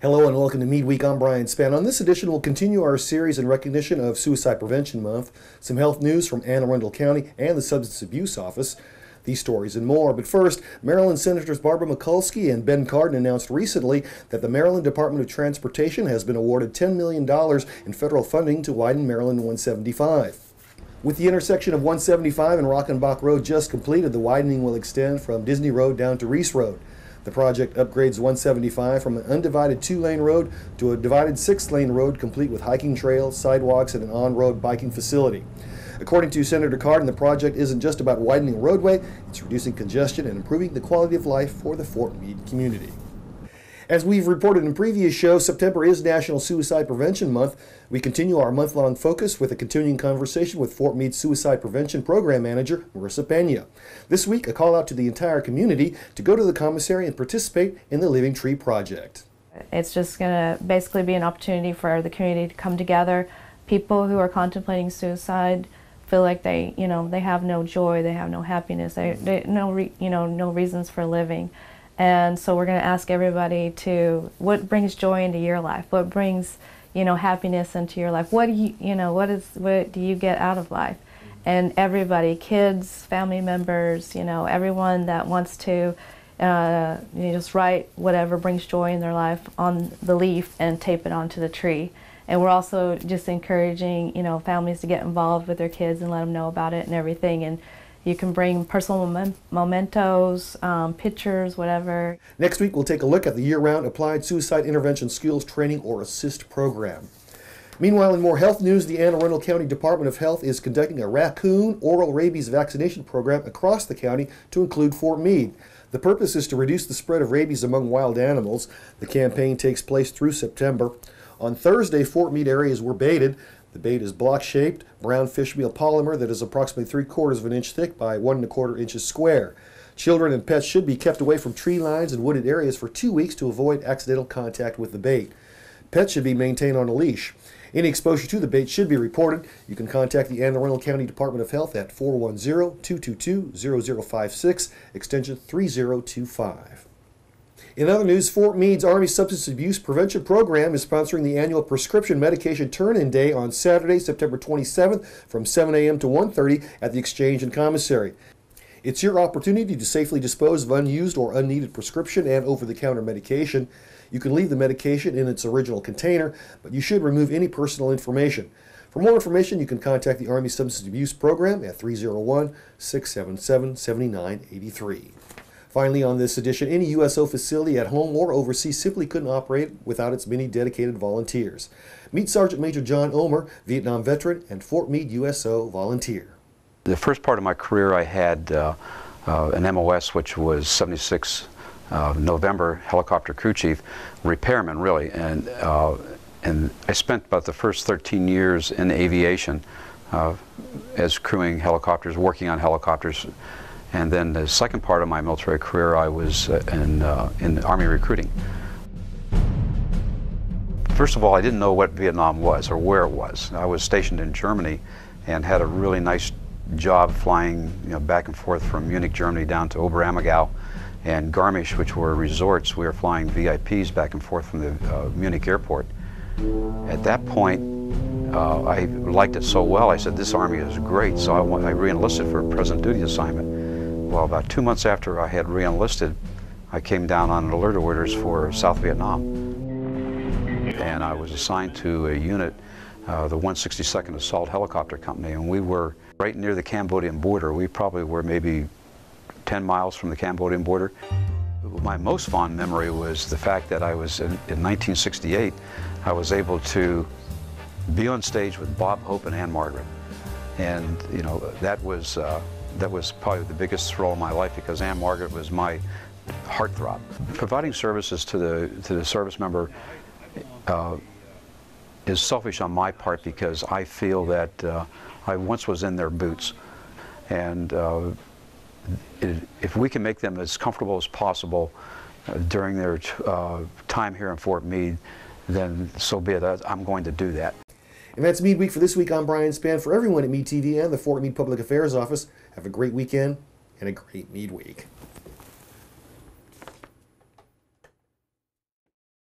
Hello and welcome to Meade Week. I'm Brian Spann. On this edition, we'll continue our series in recognition of Suicide Prevention Month, some health news from Anne Arundel County and the Substance Abuse Office, these stories and more. But first, Maryland Senators Barbara Mikulski and Ben Cardin announced recently that the Maryland Department of Transportation has been awarded $10 million in federal funding to widen Maryland 175. With the intersection of 175 and Rockenbach Road just completed, the widening will extend from Disney Road down to Reece Road. The project upgrades 175 from an undivided two lane road to a divided six lane road complete with hiking trails, sidewalks, and an on road biking facility. According to Senator Cardin, the project isn't just about widening a roadway, it's reducing congestion and improving the quality of life for the Fort Meade community. As we've reported in previous shows, September is National Suicide Prevention Month. We continue our month long focus with a continuing conversation with Fort Meade Suicide Prevention Program Manager Marissa Pena. This week, a call out to the entire community to go to the commissary and participate in the Living Tree Project. It's just going to basically be an opportunity for the community to come together. People who are contemplating suicide feel like they, you know, they have no joy, they have no happiness, they, they no, re, you know, no reasons for living. And so we're going to ask everybody to what brings joy into your life? What brings, you know, happiness into your life? What do you, you know, what is what do you get out of life? And everybody, kids, family members, you know, everyone that wants to uh, you know, just write whatever brings joy in their life on the leaf and tape it onto the tree. And we're also just encouraging, you know, families to get involved with their kids and let them know about it and everything. And you can bring personal mementos, um, pictures, whatever. Next week, we'll take a look at the year round Applied Suicide Intervention Skills Training or ASSIST program. Meanwhile, in more health news, the Anne Arundel County Department of Health is conducting a raccoon oral rabies vaccination program across the county to include Fort Meade. The purpose is to reduce the spread of rabies among wild animals. The campaign takes place through September. On Thursday, Fort Meade areas were baited. The bait is block-shaped, brown fish meal polymer that is approximately three quarters of an inch thick by one and a quarter inches square. Children and pets should be kept away from tree lines and wooded areas for two weeks to avoid accidental contact with the bait. Pets should be maintained on a leash. Any exposure to the bait should be reported. You can contact the Anne Arundel County Department of Health at 410-222-0056, extension 3025. In other news, Fort Meade's Army Substance Abuse Prevention Program is sponsoring the annual Prescription Medication Turn-In Day on Saturday, September 27th from 7 a.m. to 1.30 at the Exchange and Commissary. It's your opportunity to safely dispose of unused or unneeded prescription and over-the-counter medication. You can leave the medication in its original container, but you should remove any personal information. For more information, you can contact the Army Substance Abuse Program at 301 677 7983. Finally, on this edition, any USO facility at home or overseas simply couldn't operate without its many dedicated volunteers. Meet Sergeant Major John Omer, Vietnam veteran and Fort Meade USO volunteer. The first part of my career, I had uh, uh, an MOS, which was 76 uh, November helicopter crew chief, repairman really, and uh, and I spent about the first 13 years in aviation uh, as crewing helicopters, working on helicopters and then the second part of my military career, I was uh, in, uh, in Army recruiting. First of all, I didn't know what Vietnam was or where it was. I was stationed in Germany and had a really nice job flying you know, back and forth from Munich, Germany down to Oberammergau and Garmisch, which were resorts. We were flying VIPs back and forth from the uh, Munich airport. At that point, uh, I liked it so well, I said, this Army is great, so I, I re-enlisted for a present duty assignment. Well, about two months after I had re-enlisted, I came down on alert orders for South Vietnam. And I was assigned to a unit, uh, the 162nd Assault Helicopter Company, and we were right near the Cambodian border. We probably were maybe 10 miles from the Cambodian border. My most fond memory was the fact that I was, in, in 1968, I was able to be on stage with Bob Hope and Ann-Margret. And, you know, that was, uh, that was probably the biggest thrill in my life because Ann-Margret was my heartthrob. Providing services to the, to the service member uh, is selfish on my part because I feel that uh, I once was in their boots. And uh, if we can make them as comfortable as possible uh, during their uh, time here in Fort Meade, then so be it. I'm going to do that. And that's Meade Week for this week. I'm Brian Spann. For everyone at Meade TV and the Fort Meade Public Affairs Office, have a great weekend and a great Meade Week.